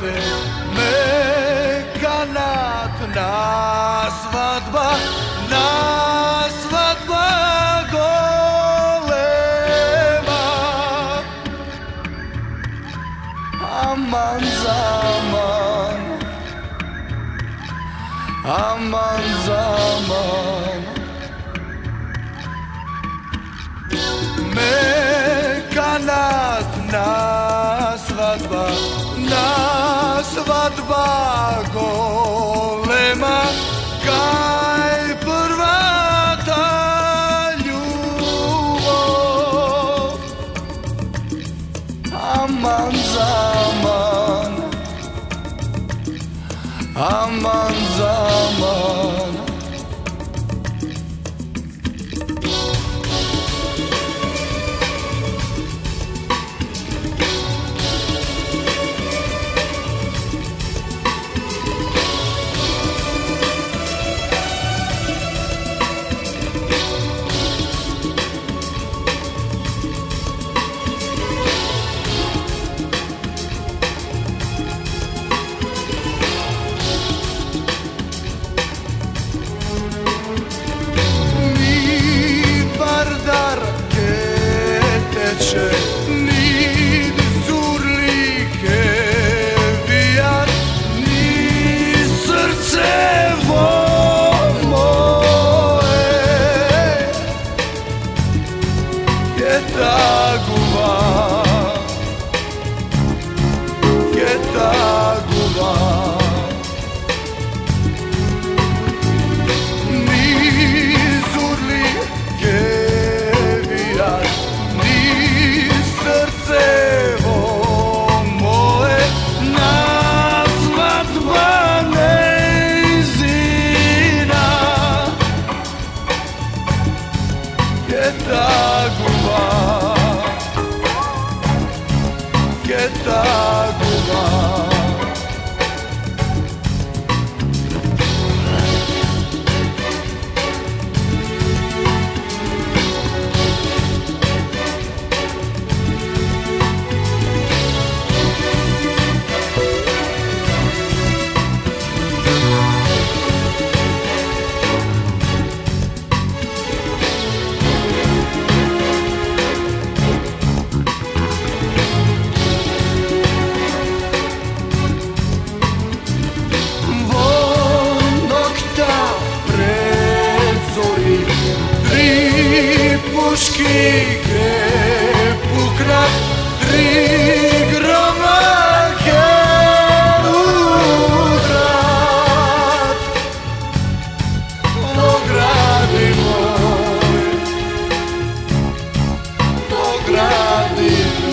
brate Me kanat na svadba Na svadba golema. Aman zaman Aman zaman Aman zaman neće ni surlike vijat Ni srce moje. Je ta taguva Je taguva ta głowa. Τυποσκυκε που κρατ τριγρομα το γράφιμο, το γράφιμο.